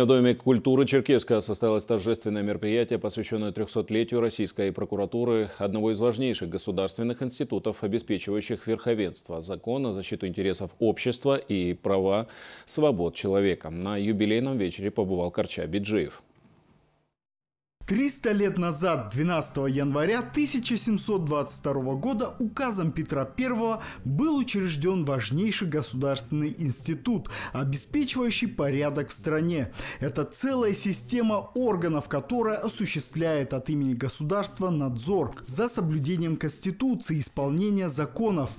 В Доме культуры Черкесска состоялось торжественное мероприятие, посвященное 300-летию российской прокуратуры, одного из важнейших государственных институтов, обеспечивающих верховенство закона, защиту интересов общества и права свобод человека. На юбилейном вечере побывал Корча Биджиев. 300 лет назад, 12 января 1722 года, указом Петра I был учрежден важнейший государственный институт, обеспечивающий порядок в стране. Это целая система органов, которая осуществляет от имени государства надзор за соблюдением Конституции и исполнения законов.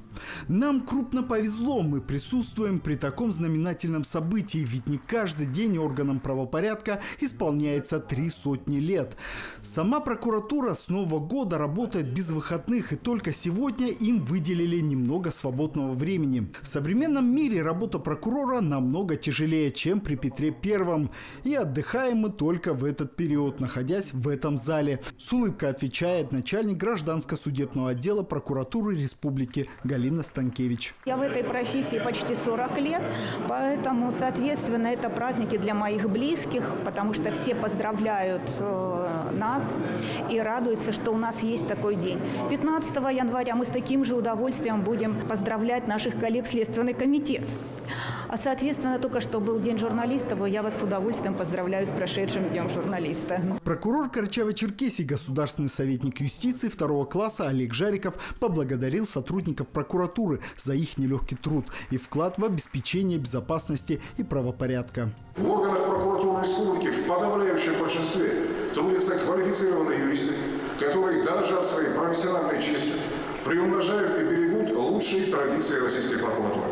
Нам крупно повезло, мы присутствуем при таком знаменательном событии, ведь не каждый день органам правопорядка исполняется три сотни лет. Сама прокуратура с Нового года работает без выходных, и только сегодня им выделили немного свободного времени. В современном мире работа прокурора намного тяжелее, чем при Петре Первом. И отдыхаем мы только в этот период, находясь в этом зале. С улыбкой отвечает начальник гражданско-судебного отдела прокуратуры республики Галина Станкевич. Я в этой профессии почти 40 лет, поэтому, соответственно, это праздники для моих близких, потому что все поздравляют э, нас и радуется, что у нас есть такой день. 15 января мы с таким же удовольствием будем поздравлять наших коллег Следственный комитет. А, соответственно, только что был День журналистов, и я вас с удовольствием поздравляю с прошедшим Днем журналиста. Прокурор Карачаева-Черкесии, государственный советник юстиции второго класса Олег Жариков поблагодарил сотрудников прокуратуры за их нелегкий труд и вклад в обеспечение безопасности и правопорядка. В органах прокуратуры республики в подавляющем большинстве трудятся квалифицированные юристы, которые даже от своей профессиональной чести приумножают и берегут лучшие традиции российской прокуратуры.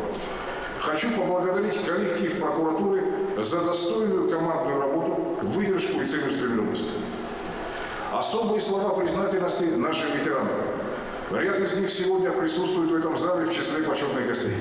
Хочу поблагодарить коллектив прокуратуры за достойную командную работу, выдержку и целеустремленность. Особые слова признательности нашим ветеранам. Ряд из них сегодня присутствует в этом зале в числе почетных гостей.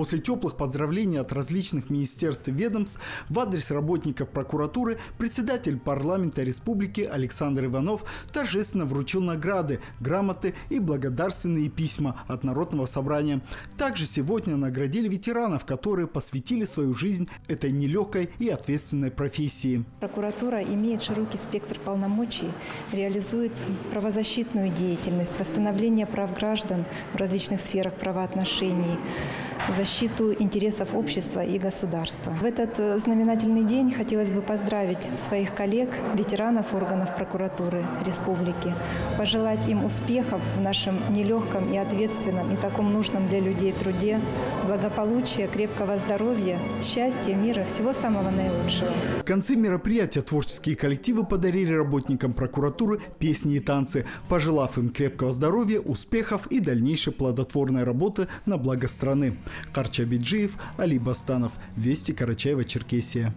После теплых поздравлений от различных министерств и ведомств в адрес работников прокуратуры председатель парламента республики Александр Иванов торжественно вручил награды, грамоты и благодарственные письма от Народного собрания. Также сегодня наградили ветеранов, которые посвятили свою жизнь этой нелегкой и ответственной профессии. Прокуратура имеет широкий спектр полномочий, реализует правозащитную деятельность, восстановление прав граждан в различных сферах правоотношений, защиту интересов общества и государства. В этот э, знаменательный день хотелось бы поздравить своих коллег, ветеранов органов прокуратуры республики, пожелать им успехов в нашем нелегком и ответственном и таком нужном для людей труде, благополучия, крепкого здоровья, счастья, мира, всего самого наилучшего. В конце мероприятия творческие коллективы подарили работникам прокуратуры песни и танцы, пожелав им крепкого здоровья, успехов и дальнейшей плодотворной работы на благо страны. Карча Биджиев, Али Бастанов. Вести Карачаева, Черкесия.